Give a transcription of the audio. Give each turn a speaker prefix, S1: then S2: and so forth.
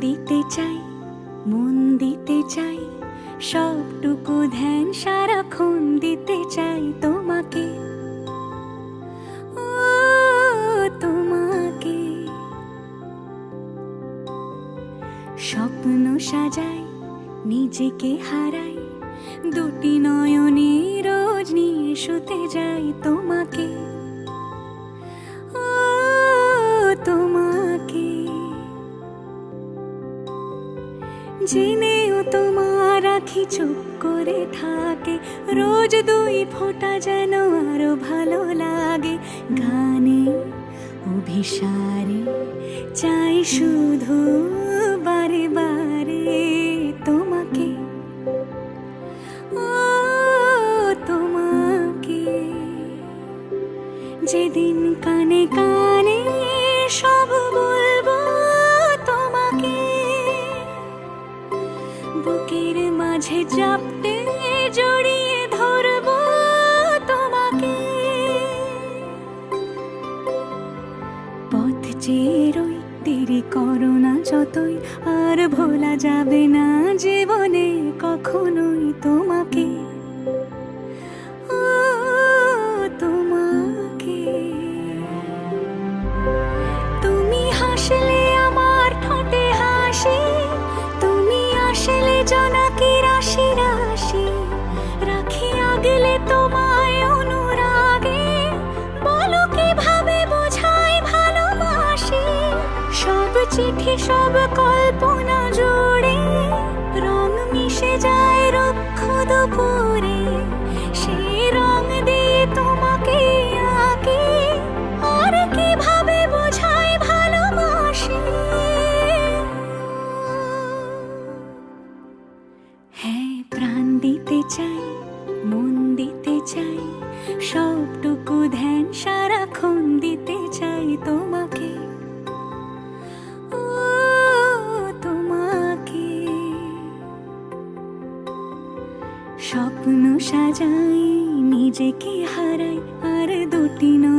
S1: দিতে চাই, মন দিতে চাই, সবটুকু ধ্যান সারাক্ষণ দিতে চাই তোমাকে। তোমাকে। স্বপ্ন সাজাই, নিজেকে হারাই, দুটি নয়নে রোজ নিয়ে শুতে যাই তোমাকে। জেনেও তোমার আখি চুপ করে থাকে। রোজ দুই ফোঁটা যেন আরও ভালো লাগে। গানে, অভিসারে চাই শুধু বারে বারে। বুকের মাঝে চাপতে জড়িয়ে ধরবো তোমাকে। পথ চেরই তেরি করোনা যতই, আর ভোলা যাবে না জীবনে কখনোই তোমাকে। চিঠি সব কল্পনা জুড়ে রং মিশে যায় রক্ষ দুপুরে। সেই রং দিয়ে তোমাকে আঁকি। আর কীভাবে বোঝাই ভালোবাসি? হ্যাঁ প্রাণ দিতে চাই। স্বপ্ন সাজাই নিজেকে হারাই আর দুটি নয়নে